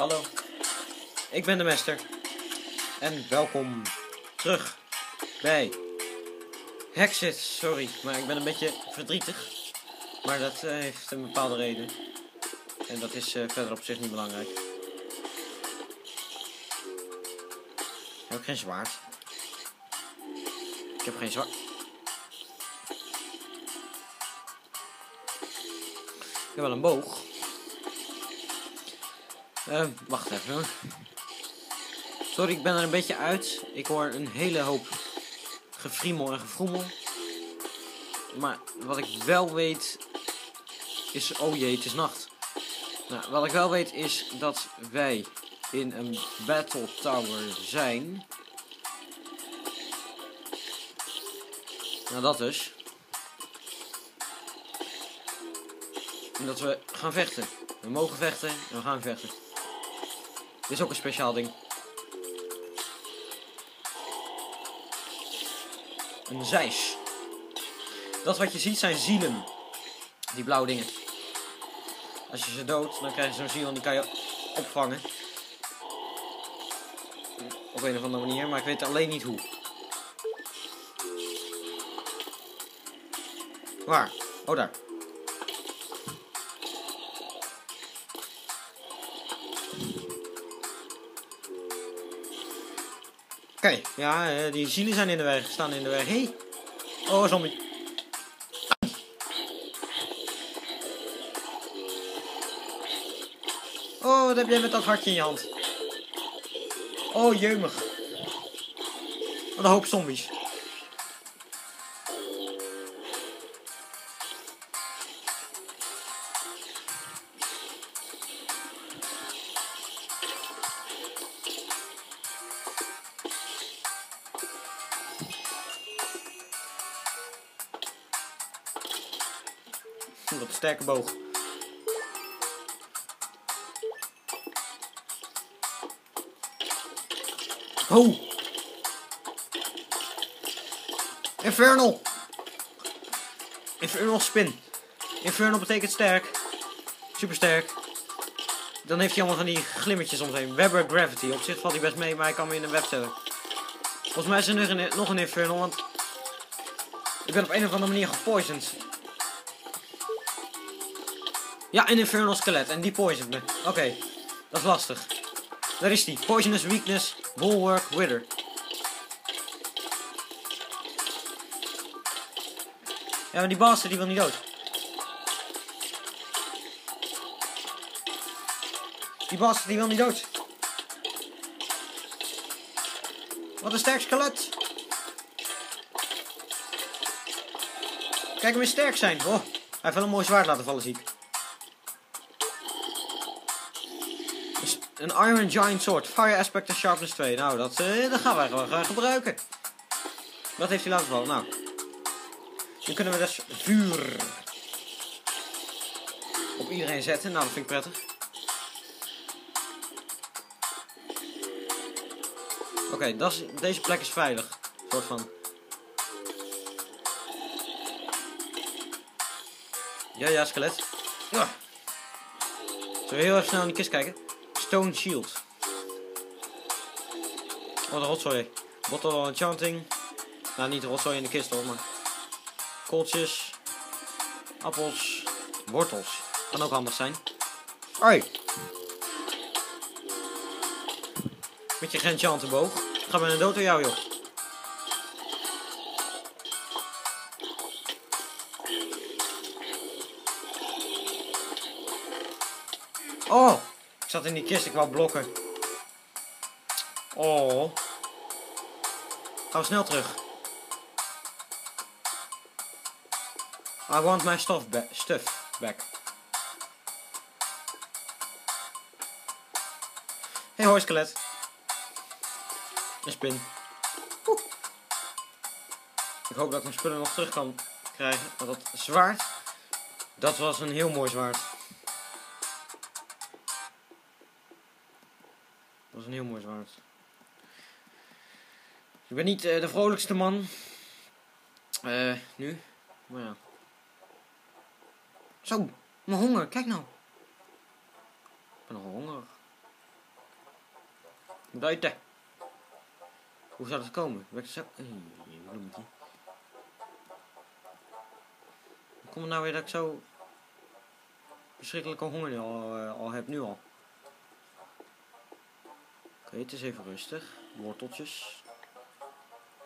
Hallo, ik ben de Mester. En welkom terug bij Hexit. Sorry, maar ik ben een beetje verdrietig. Maar dat eh, heeft een bepaalde reden. En dat is eh, verder op zich niet belangrijk. Ik heb geen zwaard. Ik heb geen zwaard. Ik heb wel een boog. Eh, wacht even. Sorry, ik ben er een beetje uit. Ik hoor een hele hoop gefriemel en gefroemel. Maar wat ik wel weet is... Oh jee, het is nacht. Nou, wat ik wel weet is dat wij in een battle tower zijn. Nou, dat dus. En dat we gaan vechten. We mogen vechten en we gaan vechten. Dit is ook een speciaal ding. Een zeis. Dat wat je ziet zijn zielen. Die blauwe dingen. Als je ze doodt, dan krijg je zo'n ziel en die kan je opvangen. Op een of andere manier, maar ik weet alleen niet hoe. Waar? Oh, daar. Oké, ja, eh, die zielen zijn in de weg, staan in de weg. Hé! Hey. Oh, zombie. Oh, wat heb jij met dat hartje in je hand? Oh, jeumig. Wat een hoop zombies. Sterke boog. Oh! Infernal! Infernal spin. Infernal betekent sterk. Super sterk. Dan heeft hij allemaal van die glimmertjes om heen. Webber Gravity. Op zich valt hij best mee, maar hij kan me in een web zetten. Volgens mij is er nog een, nog een Infernal, want... Ik ben op een of andere manier gepoisoned. Ja, een Infernal skelet. En die poisoned me. Oké. Dat is lastig. Daar is die. Poisonous Weakness. Bulwark Wither. Ja, maar die bastard die wil niet dood. Die bastard die wil niet dood. Wat een sterk skelet. Kijk hem eens sterk zijn. Oh, hij heeft wel een mooi zwaard laten vallen, zie ik. Een Iron Giant Sword. Fire Aspect en Sharpness 2. Nou, dat, eh, dat gaan wij gewoon gaan gebruiken. Wat heeft hij laten vallen? Nou. Nu kunnen we dus vuur op iedereen zetten. Nou, dat vind ik prettig. Oké, deze plek is veilig. Soort van. Ja, ja, skelet. Ah. Zullen we heel even snel in die kist kijken? Stone Shield. Wat een rotzooi. Bottle Enchanting. Nou, niet rotzooi in de kist hoor, maar... Kooltjes. Appels. Wortels. Kan ook handig zijn. Hoi. Met je genchantenboog. Ga maar een dood door jou, joh. Oh! Ik zat in die kist, ik wou blokken. Oh. Gaan we snel terug. I want my stuff, stuff back. Hey hoi skelet. Een spin. Ik hoop dat ik mijn spullen nog terug kan krijgen. Want dat zwaard, dat was een heel mooi zwaard. Was een heel mooi zwaard. Ik ben niet uh, de vrolijkste man. Uh, nu. Maar ja. Zo, mijn honger. Kijk nou. Ik ben hongerig. Buiten. Hoe zou dat komen? Werkt zo... Hoe komt het nou weer dat ik zo... verschrikkelijke honger al, eh, al heb, nu al? Oké, het is even rustig. Worteltjes.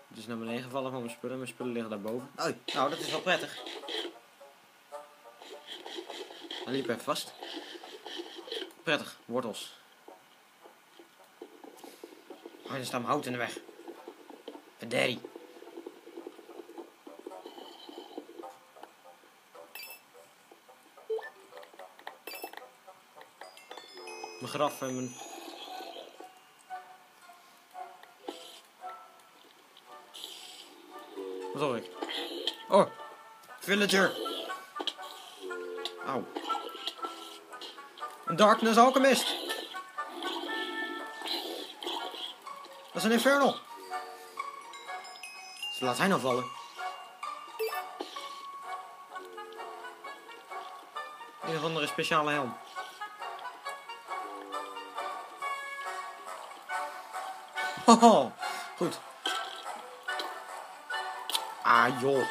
Het is naar beneden gevallen van mijn spullen. Mijn spullen liggen daarboven. Oh, nou, dat is wel prettig. Hij liep even vast. Prettig, wortels. Oh, er staat mijn hout in de weg. Verderi. Mijn graf en mijn... Wat hoor ik? Oh, villager. Auw. Een darkness alchemist. Dat is een infernal. Ze laat hij nou vallen. Een of andere speciale helm. Hoho, goed. Ah joh.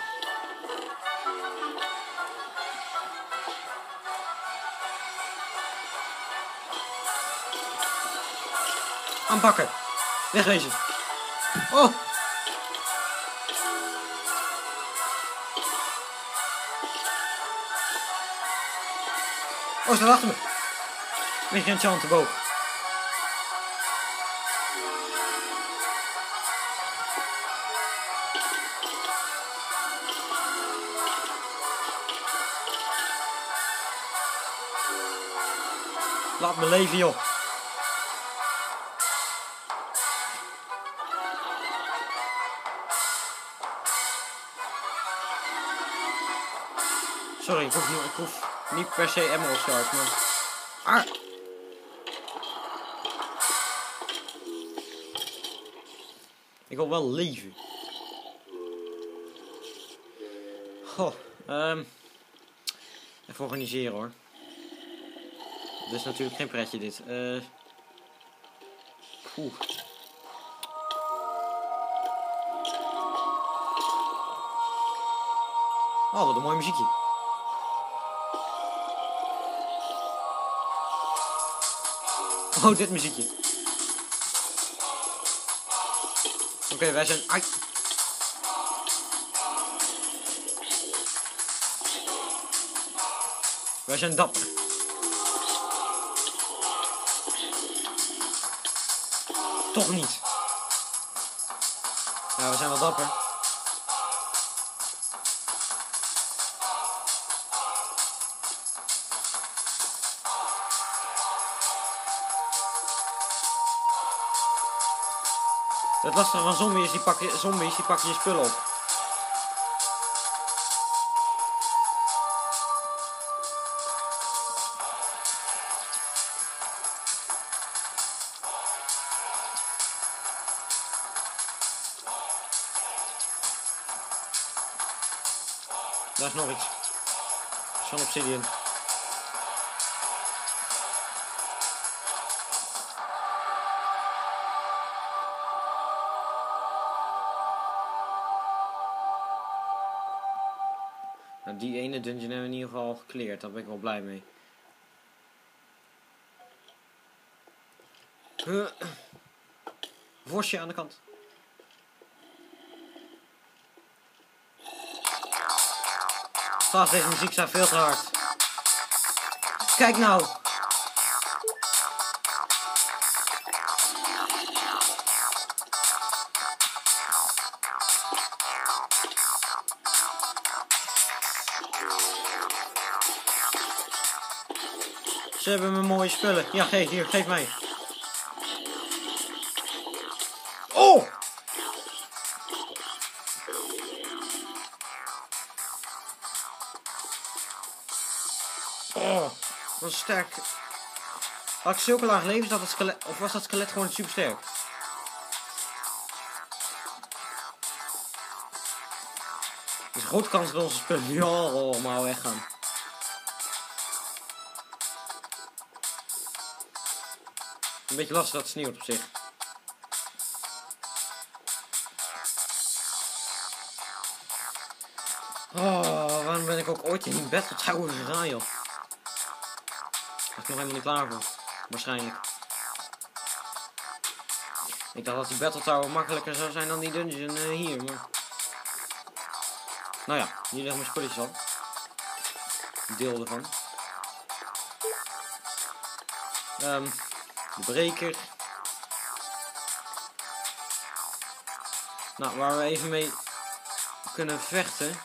Aanpakken. Wegwezen. Oh. Oh, staat achter me. Beetje een chant boog. Me leven, joh. Sorry, ik hoef, niet, ik niet per se Emerald Shards, maar... Ah! Ik wil wel leven. Goh, um, even organiseren hoor. Dit is natuurlijk geen pretje dit. Uh, Oeh. Oh, wat een mooi muziekje. Oh, dit muziekje. Oké, okay, wij zijn... Ai. Wij zijn dapper. Toch niet. Ja, we zijn wel dapper. Het lastige van zombies, die pakken, zombies, die pakken je spullen op. Zo'n obsidian. Nou, die ene dungeon hebben we in ieder geval gekleerd. Daar ben ik wel blij mee. Vosje aan de kant. Gast, deze muziek staat veel te hard. Kijk nou. Ze hebben me mooie spullen. Ja, geef hier, geef mij. Oh! sterk. Had ik zulke laag levens dat het skelet... Of was dat skelet gewoon super sterk? Er is groot kans dat onze spullen nu weg gaan. Een beetje lastig dat het sneeuwt op zich. Oh, waarom ben ik ook ooit in bed Dat zou gegaan, joh. Ik nog helemaal niet klaar voor. Waarschijnlijk. Ik dacht dat die Battle Tower makkelijker zou zijn dan die dungeon eh, hier, maar... Nou ja, hier liggen mijn spulletjes al. Deel ervan. Ehm, de breker. Nou, waar we even mee kunnen vechten.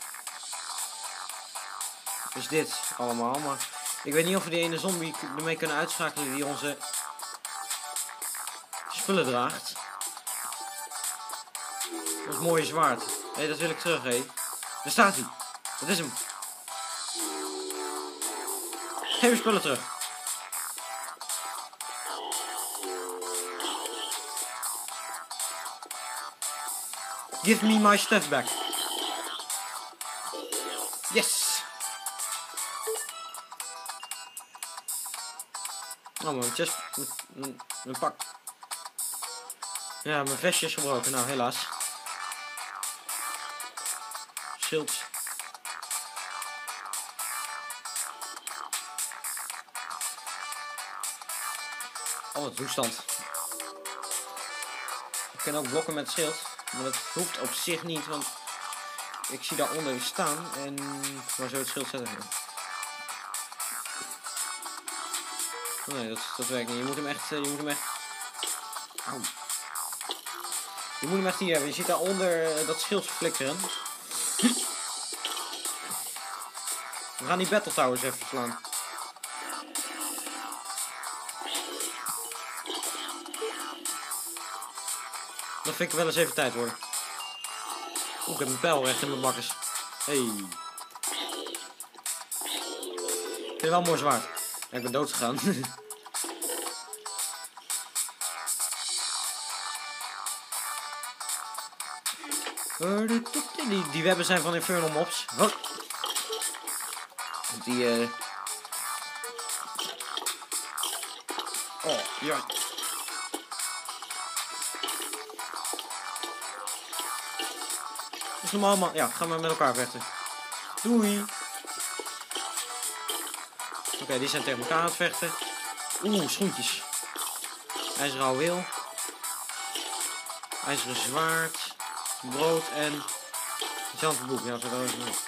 Is dit allemaal, maar ik weet niet of we die ene zombie ermee kunnen uitschakelen die onze spullen draagt. Dat mooie zwaard. Hé, dat wil ik terug, hé. Daar staat hij. Dat is hem. Geef mijn spullen terug. Give me my stuff back. Yes. Oh, mijn chest, pak. Ja, mijn vestje is gebroken. Nou, helaas. Schild. Oh, wat toestand. Ik kan ook blokken met schild. Maar dat hoeft op zich niet, want ik zie daaronder staan. En waar zou het schild zetten? Nee, dat, dat werkt niet. Je moet hem echt. eh, Je moet hem echt. Je moet hem echt hier hebben. Je ziet daaronder eh, dat schild flikkeren. We gaan die battle towers even slaan. Dat vind ik wel eens even tijd hoor. Oeh, ik heb een pijl recht in mijn bakkers. Hey. Vind het wel mooi zwaard. Ja, ik ben dood gegaan. die, die webben zijn van Infernal Mobs. Huh. Die eh... Oh, ja. Dat is normaal man. Ja, gaan we met elkaar vechten. Doei. Oké, die zijn tegen elkaar aan het vechten. Oeh, schoentjes. IJzeren houweel. IJzeren zwaard. Brood en... Zandboek. Ja, zo dat is het.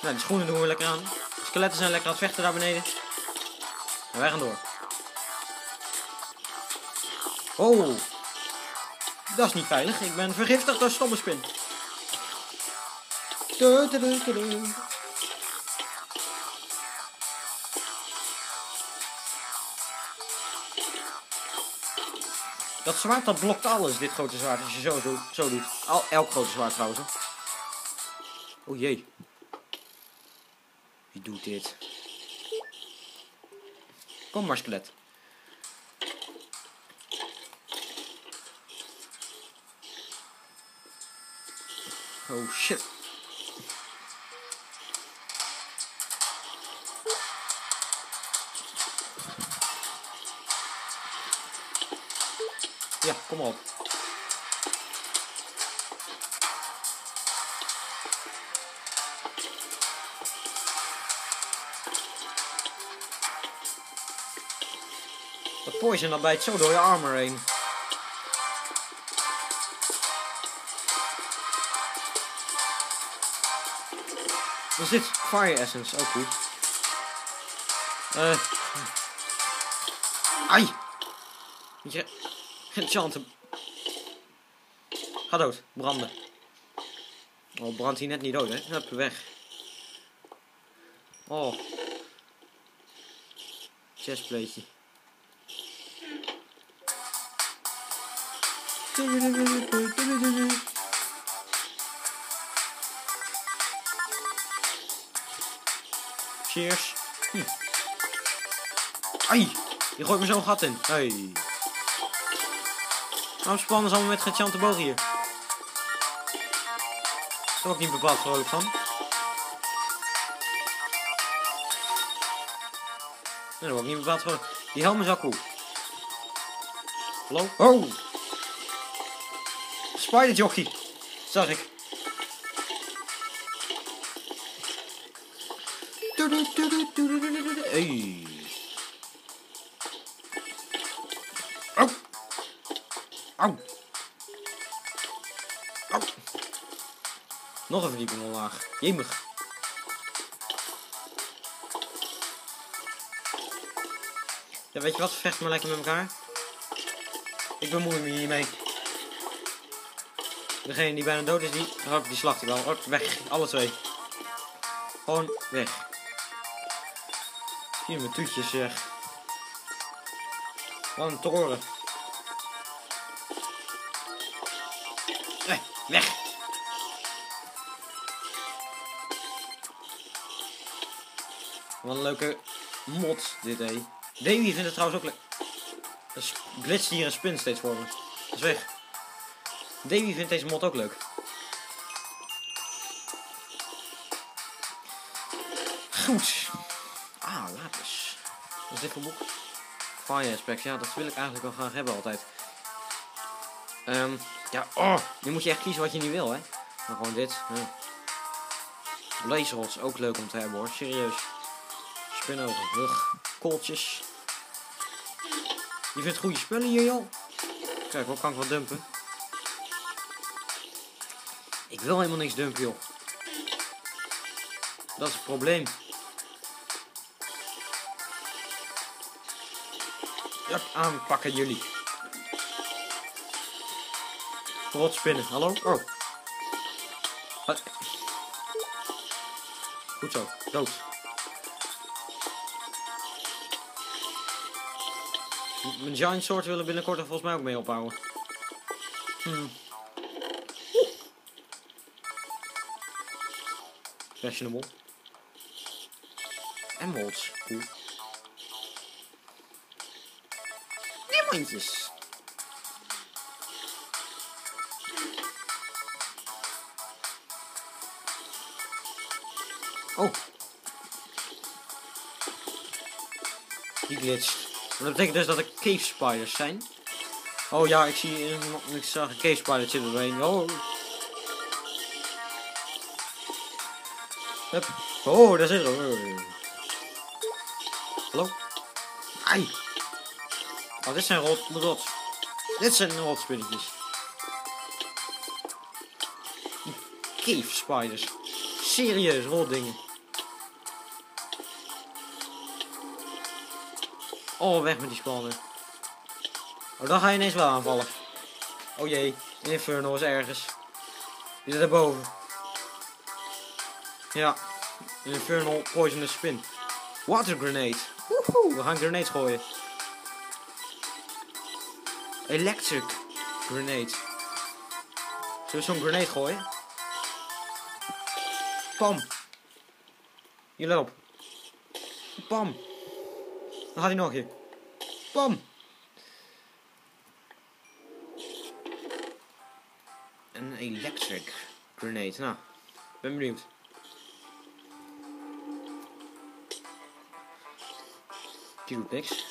Nou, die schoenen doen we lekker aan. De skeletten zijn lekker aan het vechten daar beneden. En wij gaan door. Oh. Dat is niet veilig. Ik ben vergiftigd door du, du, Dat zwaard dat blokt alles, dit grote zwaard, als je zo, zo, zo doet. Al, elk grote zwaard trouwens. hoor. O jee. Wie doet dit? Kom maar, skelet. Oh shit. Ja, kom op. Dat poison dat bijt zo door je armor heen. Is dit? Fire Essence, ook goed. Eh. ai! Enchanten. Ga dood, branden. Oh, brandt hij net niet dood, hè? Hup, weg. Oh. Chestplateje. Cheers. Hm. Ai, je gooit me zo'n gat in. Hey. Waarom spannen ze allemaal met gechante boog hier? Daar word ik niet bepaald vrolijk van. Daar word ik niet bepaald vrolijk. Die helm is al cool. Hallo? Oh! Spider jockey. Zag ik. Hey. Nog een verdieping omlaag. Jemig. Ja, weet je wat? Vecht maar lekker met elkaar. Ik bemoei me hier niet mee. Degene die bijna dood is, die, oh, die slacht ik wel. Oh, weg, alle twee. Gewoon weg. Hier mijn toetjes zeg. Een toren. Eh, weg. Wat een leuke mod dit, hé. Davy vindt het trouwens ook leuk. Er glitst hier een spin steeds voor me. Dat is weg. Davy vindt deze mod ook leuk. Goed. Ah, lapis. Wat is dit voor boek? Fire aspects. Ja, dat wil ik eigenlijk wel graag hebben altijd. Ehm, ja, oh. Nu moet je echt kiezen wat je niet wil, hè. Maar gewoon dit. Huh. Laserrods, ook leuk om te hebben hoor. Serieus. Spinogen. Ugh. Kooltjes. Je vindt goede spullen hier, joh. Kijk, wat kan ik wel dumpen? Ik wil helemaal niks dumpen, joh. Dat is het probleem. Ja, aanpakken jullie. Rotspinnen, hallo? Oh. Wat? Goed zo, dood. Mijn giant sword willen binnenkort er volgens mij ook mee ophouden. Hmm. Fashionable. Emeralds, cool. Oh. Die glitcht. Dat betekent dus dat er cave spiders zijn. Oh ja, ik zie ik zag een cave spider zitten doorheen. Oh. Oh, daar zit er. Hallo? Ai. Oh, dit zijn rot, rot. Dit zijn rotspinnetjes. Cave spiders. Serieus, rot dingen. Oh, weg met die spannen. Oh, dan ga je ineens wel aanvallen. Oh jee, Inferno is ergens. Die zit daarboven. Ja, Infernal Poisonous Spin. Water Grenade. Woehoe, we gaan grenades gooien. Electric Grenade. Zullen we zo'n grenade gooien? Pam. Hier, op. Pam. Dan gaat hij nog een. Pam. Een electric grenade. Nou, ben benieuwd. Die doet niks.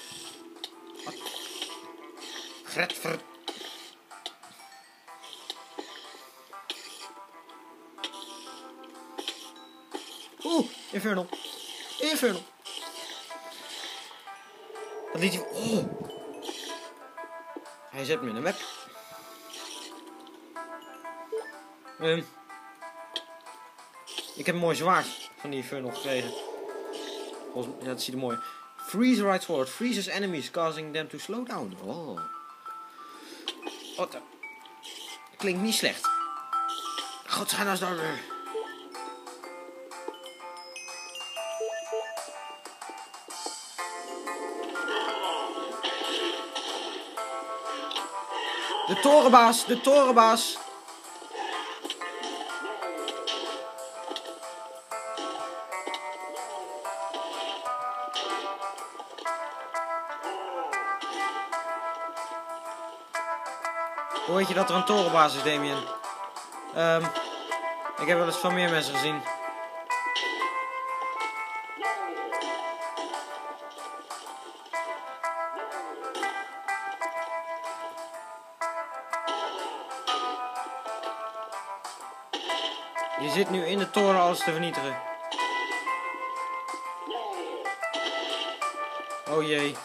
Gretver. Oeh, Infernal. Infernal. Wat liet hij... Oh. Hij zet me in een web. Um, ik heb een mooi zwaard van die Infernal gekregen. Volgens, ja, dat ziet er mooi Freeze right sword. Freezes enemies, causing them to slow down. Oh. Wat? Klinkt niet slecht. God, ga nou eens door. De torenbaas, de torenbaas. Hoe weet je dat er een torenbaas is, Damien? Um, ik heb wel eens van meer mensen gezien. alles te vernietigen. Oh jee.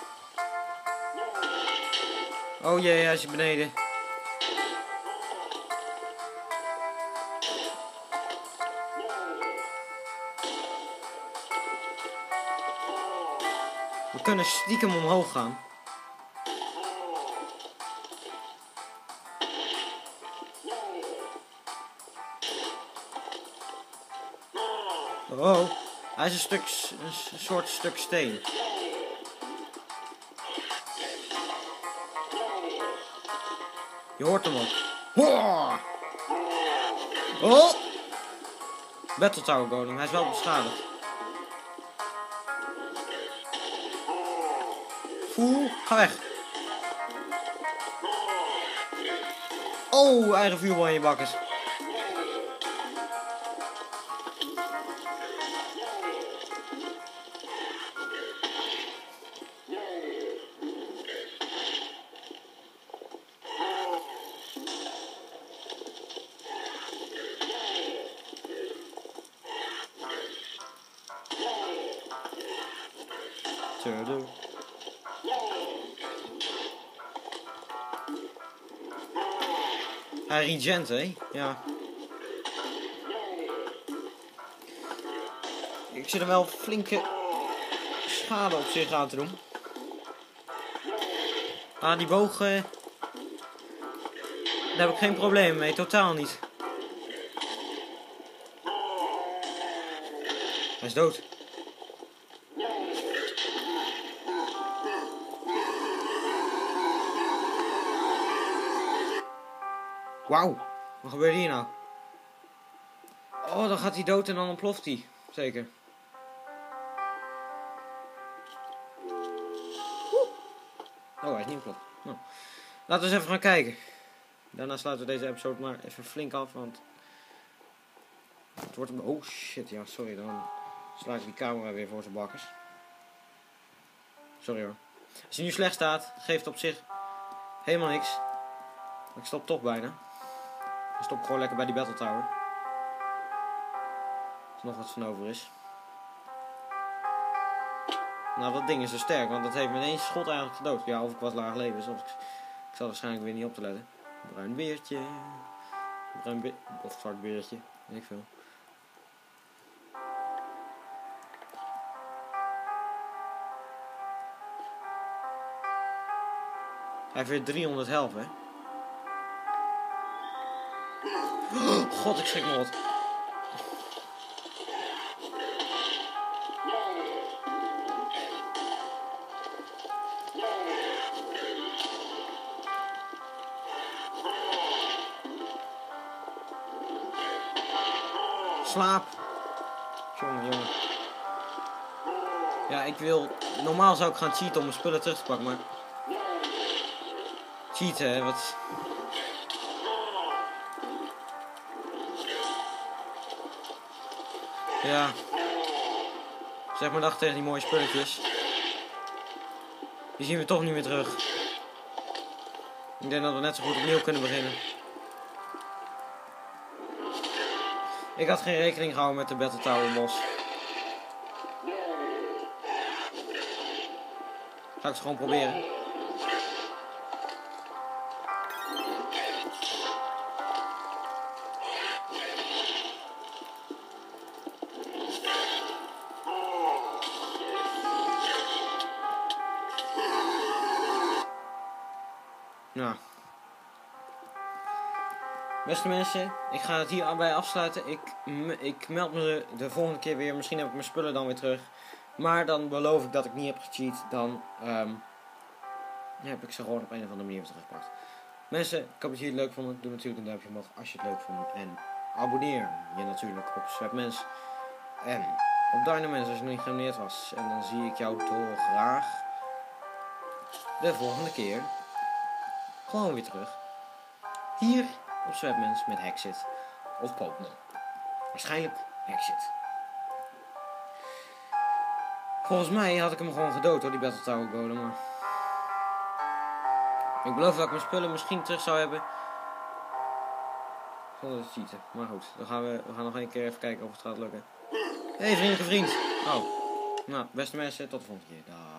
Oh jee, hij is beneden. We kunnen stiekem omhoog gaan. Oh, hij is een stuk, een soort stuk steen. Je hoort hem al. Oh! Battle Tower Golem, hij is wel beschadigd. Voel, ga weg. Oh, eigen vuurbal in je bakkers. Hij regent, hè? Ja. Ik zit er wel flinke schade op zich aan te doen. Ah, die boog... eh, daar heb ik geen probleem mee, totaal niet. Hij is dood. Wauw, wat gebeurt hier nou? Oh, dan gaat hij dood en dan ontploft hij. Zeker. Oh, hij is niet ontploft. Nou, laten we eens even gaan kijken. Daarna sluiten we deze episode maar even flink af, want... Het wordt een... Oh shit, ja, sorry. Dan sluit ik die camera weer voor zijn bakkers. Sorry hoor. Als hij nu slecht staat, geeft op zich helemaal niks. Ik stop toch bijna. Ik stop gewoon lekker bij die Battle Tower. Als er nog wat van over is. Nou, dat ding is zo sterk, want dat heeft me in één schot eigenlijk gedood. Ja, of ik was laag levens, of ik, ik zal waarschijnlijk weer niet op te letten. Bruin beertje. Bruin be of zwart beertje, weet ik veel. Hij heeft weer 300 helft, hè. God, ik schrik me wat. Slaap. Jongen, jongen. Ja, ik wil... Normaal zou ik gaan cheaten om mijn spullen terug te pakken, maar... Cheaten, hè, wat... Ja. Zeg maar dag tegen die mooie spulletjes. Die zien we toch niet meer terug. Ik denk dat we net zo goed opnieuw kunnen beginnen. Ik had geen rekening gehouden met de Battle Tower Mos. Ga ik het gewoon proberen. Mensen, ik ga het hierbij afsluiten. Ik, ik meld me de volgende keer weer. Misschien heb ik mijn spullen dan weer terug. Maar dan beloof ik dat ik niet heb gecheat. Dan ehm, heb ik ze gewoon op een of andere manier weer teruggepakt. Mensen, ik hoop dat jullie het leuk vonden. Doe natuurlijk een duimpje omhoog als je het leuk vond. En abonneer je natuurlijk op Swapmens. En op Dynamens als je nog niet geabonneerd was. En dan zie ik jou door graag de volgende keer gewoon weer terug. Hier op Swapmans met Hexit of Pokémon. Waarschijnlijk Hexit. Volgens mij had ik hem gewoon gedood hoor, die Battle Tower Golem. Maar... Ik beloof dat ik mijn spullen misschien terug zou hebben. Zonder te cheaten. Maar goed, dan gaan we, we gaan nog een keer even kijken of het gaat lukken. Hé hey, vriendelijke vriend. Oh. Nou, beste mensen, tot de volgende keer. Dag.